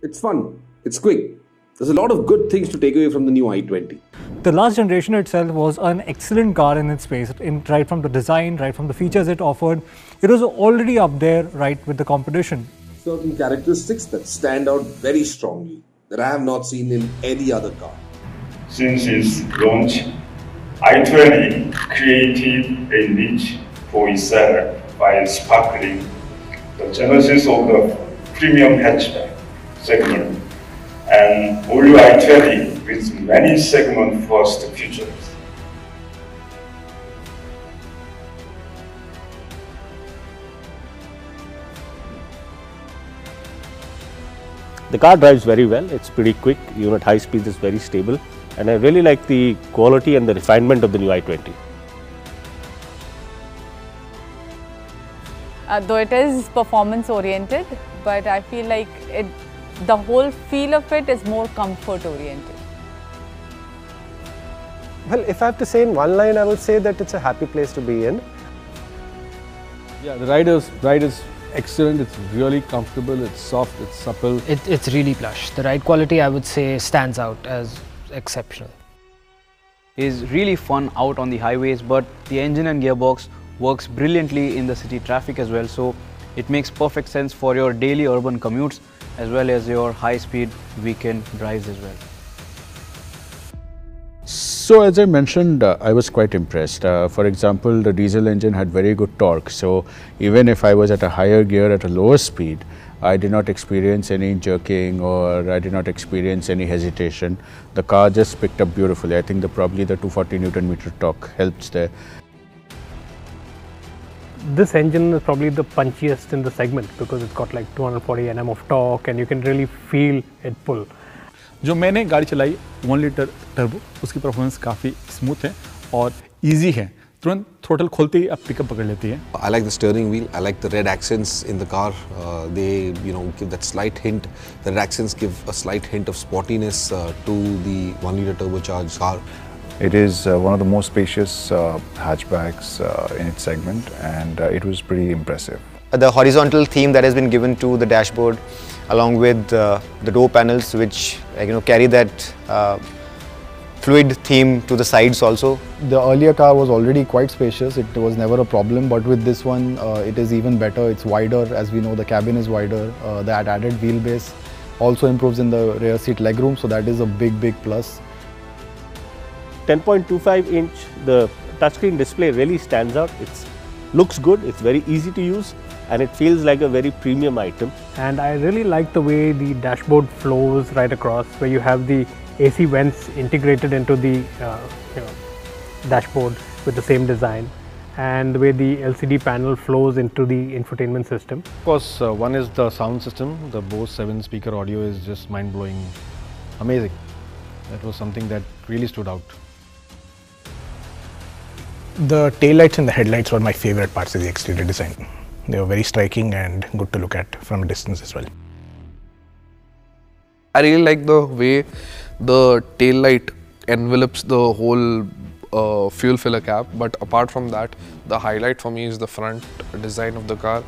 It's fun. It's quick. There's a lot of good things to take away from the new i20. The last generation itself was an excellent car in its space, in, right from the design, right from the features it offered. It was already up there, right, with the competition. Certain characteristics that stand out very strongly that I have not seen in any other car. Since its launch, i20 created a niche for itself by sparkling the genesis of the premium hatchback segment and all i20 with many segment first features. The car drives very well, it's pretty quick, even at high speeds it's very stable and I really like the quality and the refinement of the new i20. Uh, though it is performance oriented, but I feel like it, the whole feel of it is more comfort oriented. Well, if I have to say in one line, I would say that it's a happy place to be in. Yeah, the ride is, ride is excellent. It's really comfortable. It's soft. It's supple. It, it's really plush. The ride quality, I would say, stands out as exceptional. Is really fun out on the highways, but the engine and gearbox works brilliantly in the city traffic as well. So it makes perfect sense for your daily urban commutes as well as your high-speed weekend drives as well. So as I mentioned, uh, I was quite impressed. Uh, for example, the diesel engine had very good torque. So even if I was at a higher gear at a lower speed, I did not experience any jerking or I did not experience any hesitation. The car just picked up beautifully. I think the, probably the 240 Newton meter torque helps there This engine is probably the punchiest in the segment because it's got like 240 Nm of torque and you can really feel it pull. जो मैंने गाड़ी चलाई one litre turbo उसकी performance काफ़ी smooth है और easy है तुरंत थ्रोटल खोलते ही आप पिकअप पकड़ लेती है I like the steering wheel. I like the red accents in the car. Uh, they, you know, give that slight hint. The red accents give a slight hint of sportiness uh, to the one-liter turbocharged car. it is uh, one of the most spacious uh, hatchbacks uh, in its segment, and uh, it was pretty impressive. The horizontal theme that has been given to the dashboard, along with uh, the door panels, which you know carry that uh, fluid theme to the sides also. The earlier car was already quite spacious, it was never a problem, but with this one uh, it is even better, it's wider, as we know the cabin is wider, uh, that added wheelbase also improves in the rear seat legroom, so that is a big big plus. 10.25 inch, the touchscreen display really stands out. It looks good, it's very easy to use and it feels like a very premium item. And I really like the way the dashboard flows right across where you have the AC vents integrated into the uh, you know, dashboard with the same design and the way the LCD panel flows into the infotainment system. Of course, uh, one is the sound system. The Bose 7 speaker audio is just mind-blowing, amazing. That was something that really stood out. The taillights and the headlights were my favorite parts of the exterior design. They were very striking and good to look at from a distance as well. I really like the way the tail light envelops the whole uh, fuel filler cap but apart from that the highlight for me is the front design of the car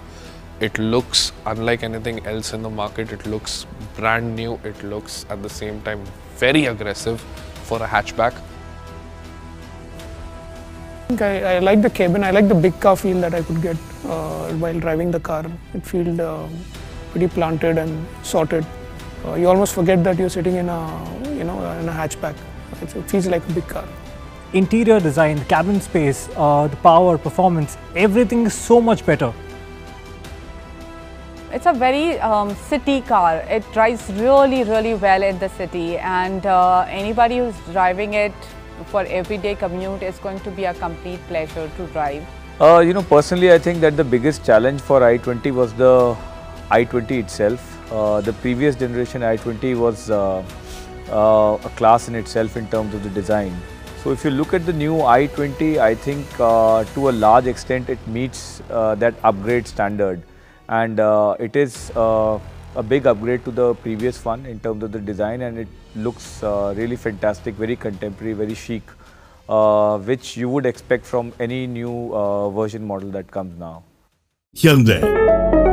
it looks unlike anything else in the market it looks brand new it looks at the same time very aggressive for a hatchback I, I like the cabin. I like the big car feel that I could get uh, while driving the car. It feels uh, pretty planted and sorted. Uh, you almost forget that you're sitting in a, you know, in a hatchback. It, it feels like a big car. Interior design, the cabin space, uh, the power, performance, everything is so much better. It's a very um, city car. It drives really, really well in the city and uh, anybody who's driving it for everyday commute is going to be a complete pleasure to drive. Uh, you know, personally, I think that the biggest challenge for i20 was the i20 itself. Uh, the previous generation i20 was uh, uh, a class in itself in terms of the design. So if you look at the new i20, I think uh, to a large extent it meets uh, that upgrade standard and it is a big upgrade to the previous one in terms of the design and it looks uh, really fantastic, very contemporary, very chic, uh, which you would expect from any new uh, version model that comes now. Hyundai.